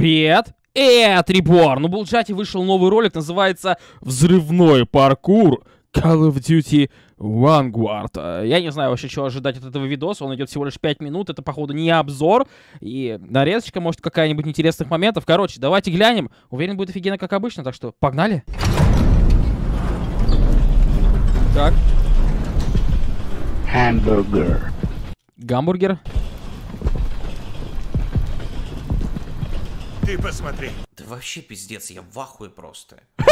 Привет! Это Ребор. Ну, был чате вышел новый ролик, называется «Взрывной паркур Call of Duty Vanguard». Я не знаю вообще, чего ожидать от этого видоса. Он идет всего лишь 5 минут. Это, походу, не обзор. И нарезочка, может, какая-нибудь интересных моментов. Короче, давайте глянем. Уверен, будет офигенно, как обычно. Так что, погнали. Так, hamburger, гамбургер. Ты посмотри. Да вообще пиздец, я в ахуе просто.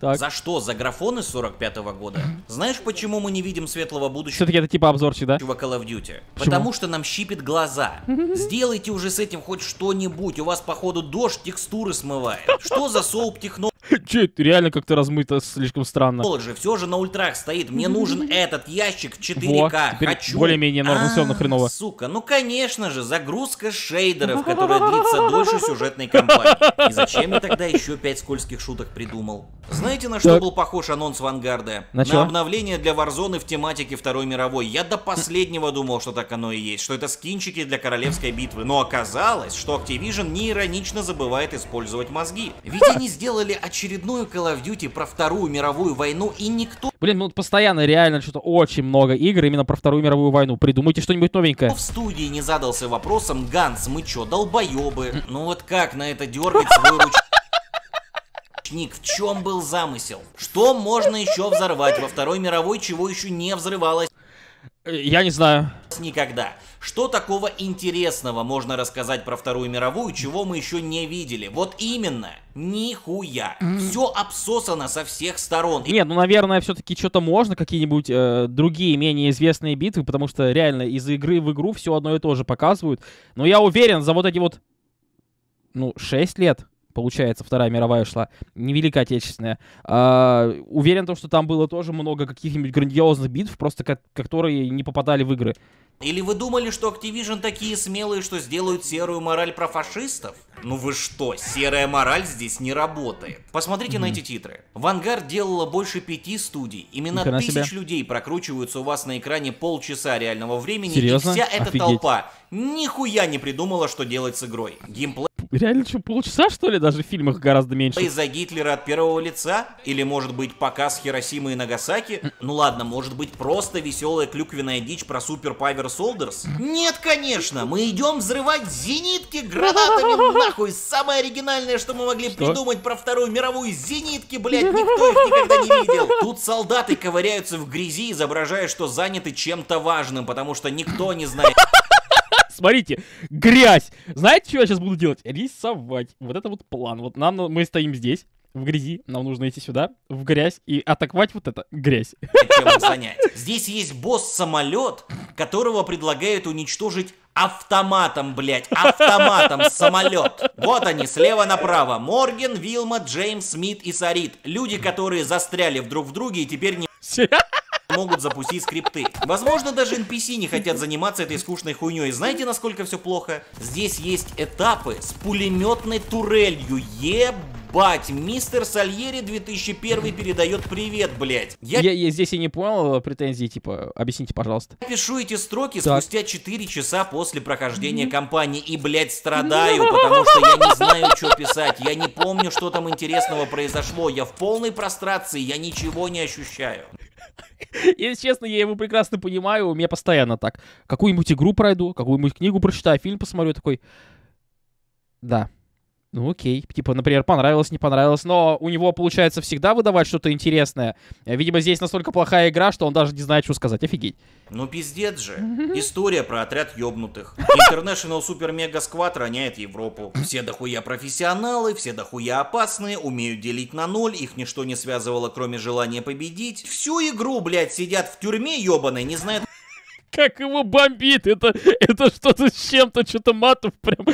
Так. За что? За графоны 45-го года? Знаешь, почему мы не видим светлого будущего Все-таки это типа обзорчик, да? Call of Duty? Потому что нам щипит глаза. Сделайте уже с этим хоть что-нибудь. У вас, походу, дождь текстуры смывает. Что за соуп техно? Че, это реально как-то размыто слишком странно. же все же на ультрах стоит. Мне нужен этот ящик в 4К. Вот, теперь Хочу. более-менее норм, всё равно хреново. Сука, ну конечно же, загрузка шейдеров, которая длится дольше сюжетной кампании. И зачем я тогда еще пять скользких шуток придумал? Знаете, на что был похож анонс Вангарда? На обновление для Warzone в тематике Второй мировой. Я до последнего думал, что так оно и есть, что это скинчики для королевской битвы. Но оказалось, что Activision не иронично забывает использовать мозги. Ведь они сделали очередную Call of Duty про Вторую мировую войну, и никто Блин, ну вот постоянно реально что-то очень много игр именно про Вторую мировую войну. Придумайте что-нибудь новенькое. в студии не задался вопросом, Ганс, мы чё, долбоебы? Ну вот как на это дергать свой ручник? В чем был замысел? Что можно еще взорвать во Второй мировой, чего еще не взрывалось Я не знаю. никогда? Что такого интересного можно рассказать про Вторую мировую, чего мы еще не видели? Вот именно, нихуя. Все обсосано со всех сторон. Нет, ну, наверное, все-таки что-то можно, какие-нибудь э, другие менее известные битвы, потому что реально из игры в игру все одно и то же показывают. Но я уверен, за вот эти вот, ну, 6 лет, получается, Вторая мировая шла, не Великая Отечественная. А, уверен, то, что там было тоже много каких-нибудь грандиозных битв, просто ко- которые не попадали в игры. Или вы думали, что Activision такие смелые, что сделают серую мораль про фашистов? Ну вы что, серая мораль здесь не работает. Посмотрите на эти титры. Vanguard делала больше пяти студий. Именно Ни хрена тысяч себе. людей прокручиваются у вас на экране полчаса реального времени. Серьезно? И вся эта Офигеть. толпа нихуя не придумала, что делать с игрой. Геймплей Реально, что, полчаса, что ли? Даже в фильмах гораздо меньше. из-за Гитлера от первого лица? Или может быть показ Хиросимы и Нагасаки? Ну ладно, может быть просто веселая клюквенная дичь про Супер Павер Солдерс? Нет, конечно, мы идем взрывать зенитки гранатами нахуй. Самое оригинальное, что мы могли придумать про Вторую мировую зенитки, блядь, никто их никогда не видел. Тут солдаты ковыряются в грязи, изображая, что заняты чем-то важным, потому что никто не знает, Смотрите, грязь. Знаете, что я сейчас буду делать? Рисовать. Вот это вот план. Вот нам, мы стоим здесь, в грязи. Нам нужно идти сюда, в грязь, и атаковать вот это, грязь. чем занять. Здесь есть босс-самолет, которого предлагают уничтожить автоматом, блядь, автоматом самолет. Вот они, слева направо. Морген, Вилма, Джеймс, Смит и Сарит. Люди, которые застряли друг в друге и теперь не могут запустить скрипты. Возможно, даже NPC не хотят заниматься этой скучной хуйней. Знаете, насколько все плохо? Здесь есть этапы с пулеметной турелью. Ебать, мистер Сальери 2001 передает привет, блядь. Я Я, я здесь и не понял э, претензии, типа, объясните, пожалуйста. пишу эти строки Так. спустя 4 часа после прохождения кампании и, блядь, страдаю, потому что я не знаю, что писать. Я не помню, что там интересного произошло. Я в полной прострации, я ничего не ощущаю. Если честно, я его прекрасно понимаю, у меня постоянно так. Какую-нибудь игру пройду, какую-нибудь книгу прочитаю, фильм посмотрю, такой... Да. Ну окей. Типа, например, понравилось, не понравилось. Но у него получается всегда выдавать что-то интересное. Э, Видимо, здесь настолько плохая игра, что он даже не знает, что сказать. Офигеть. Ну пиздец же. История про отряд ёбнутых. International Super Mega Squad роняет Европу. Все дохуя профессионалы, все дохуя опасные, умеют делить на ноль, их ничто не связывало, кроме желания победить. Всю игру, блядь, сидят в тюрьме ёбаной, не знают, Как его бомбит! Это, это что-то с чем-то, что-то матов прям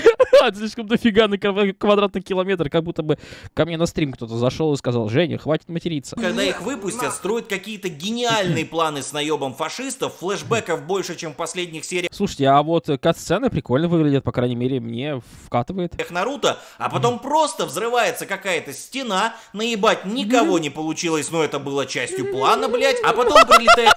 слишком дофига на ква- квадратный километр. Как будто бы ко мне на стрим кто-то зашел и сказал, Женя, хватит материться. когда их выпустят, строят какие-то гениальные планы с наебом фашистов, флешбеков больше, чем в последних сериях Слушайте, а вот кат-сцены прикольно выглядят, по крайней мере, мне вкатывает. Наруто, а потом просто взрывается какая-то стена, наебать никого не получилось, но это было частью плана, блядь, а потом прилетает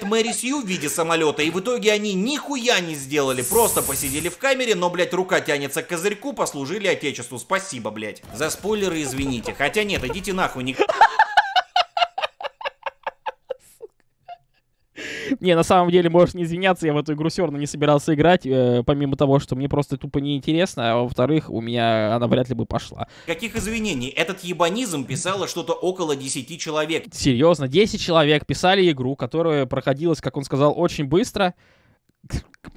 Мэри Сью в виде самолета, и в итоге они нихуя не сделали. Просто посидели в камере, но, блядь, рука тянется к козырьку, послужили отечеству. Спасибо, блядь. За спойлеры извините. Хотя нет, идите нахуй, не... Не, на самом деле, можешь не извиняться, я в эту игру все равно не собирался играть, э, помимо того, что мне просто тупо неинтересно, а во-вторых, у меня она вряд ли бы пошла. Каких извинений? Этот ебанизм писало что-то около 10 человек. Серьезно, 10 человек писали игру, которая проходилась, как он сказал, очень быстро.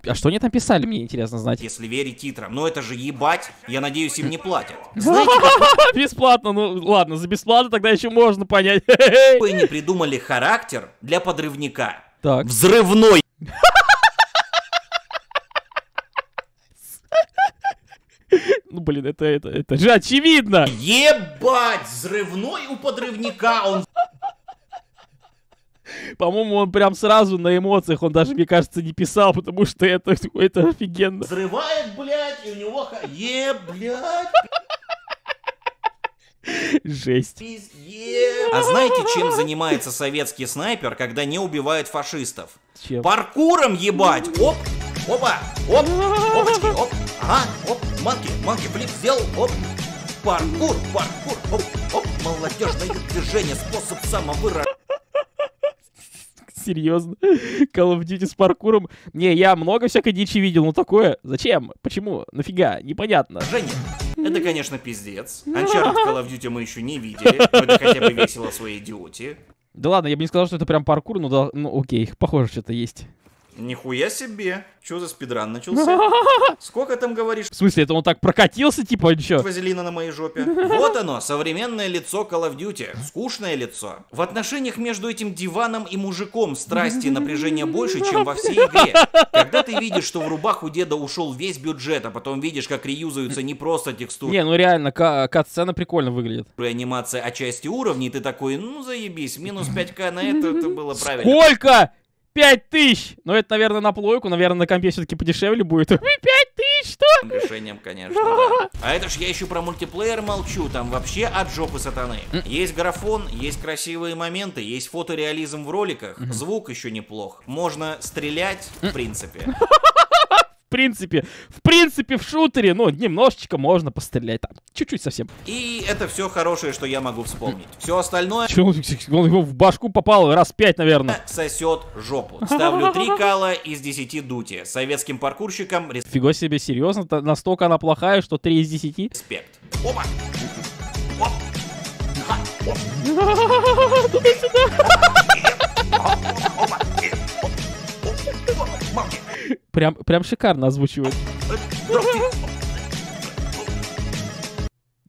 А что они там писали, мне интересно знать. Если верить титрам. Но это же ебать. Я надеюсь, им не платят. Знаете, как Бесплатно, ну ладно, за бесплатно тогда еще можно понять. бы они придумали характер для подрывника? Так. Взрывной. Ну, блин, это, это, это же очевидно. Ебать! Взрывной у подрывника. Он По-моему, он прям сразу на эмоциях, он даже, мне кажется, не писал, потому что это, это офигенно. взрывает, блядь, и у него... Е, блядь, Жесть. А знаете, чем занимается советский снайпер, когда не убивает фашистов? Чем? Паркуром ебать! Оп! Опа! Оп! Опачки! Оп! Ага! Оп! Манки! Манки! Флип сделал! Оп! Паркур! Паркур! Оп! Оп! Молодежное движение! Способ самовыражения! Серьезно? Call of Duty с паркуром? Не, я много всякой дичи видел, но такое... Зачем? Почему? Нафига? Непонятно. Это, конечно, пиздец. Uncharted Call of Duty мы еще не видели. Но это хотя бы весело в своей идиоте. Да ладно, я бы не сказал, что это прям паркур, но да, ну окей, похоже, что-то есть. Нихуя себе! Че за спидран начался? Сколько там говоришь? В смысле, это он так прокатился, типа, или чё? Вазелина на моей жопе. Вот оно, современное лицо Call of Duty. Скучное лицо. В отношениях между этим диваном и мужиком страсти и напряжения больше, чем во всей игре. Когда ты видишь, что в рубаху деда ушел весь бюджет, а потом видишь, как реюзаются не просто текстуры Не, ну реально, ка- кат-сцена прикольно выглядит. и анимация, а части уровней, ты такой, ну заебись, минус 5к на это, это было правильно. Сколько? Пять тысяч! Ну это, наверное, на плойку, наверное, на компе все-таки подешевле будет. Пять тысяч, что? решением, конечно, да. А это ж я еще про мультиплеер молчу, там вообще от жопы сатаны. Есть графон, есть красивые моменты, есть фотореализм в роликах, звук еще неплох. Можно стрелять, в принципе. В принципе, в принципе, в шутере, ну, немножечко можно пострелять там. Чуть-чуть совсем. И это все хорошее, что я могу вспомнить. Все остальное Че, он, он его в башку попал раз пять, наверное. сосет жопу. Ставлю 3 кала из 10 дути. Советским паркурщикам Фига себе, серьезно? Настолько она плохая, что 3 из 10? респект. Опа! Оп! Ха! Прям, прям шикарно озвучивает.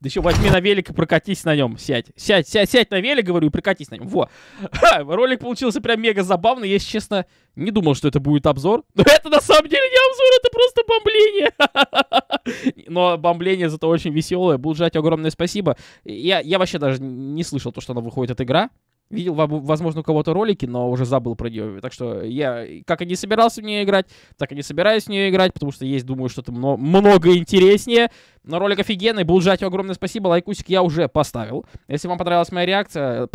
Да еще возьми на велик и прокатись на нем. Сядь. Сядь, сядь, сядь на велик, говорю, и прокатись на нем. Во. Ха, ролик получился прям мега забавный. Я, если честно, не думал, что это будет обзор. Но это на самом деле не обзор, это просто бомбление. Но бомбление зато очень веселое. Булджать огромное спасибо. Я, я вообще даже не слышал то, что она выходит, эта игра. Видел, во- возможно, у кого-то ролики, но уже забыл про нее. Так что я как и не собирался в нее играть, так и не собираюсь в нее играть, потому что есть, думаю, что-то мно- много интереснее. Но ролик офигенный, был жать огромное спасибо, лайкусик я уже поставил. Если вам понравилась моя реакция,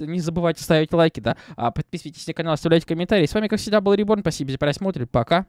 не забывайте ставить лайки, да. А подписывайтесь на канал, оставляйте комментарии. С вами, как всегда, был Реборн, спасибо за просмотр, пока.